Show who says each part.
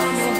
Speaker 1: don't know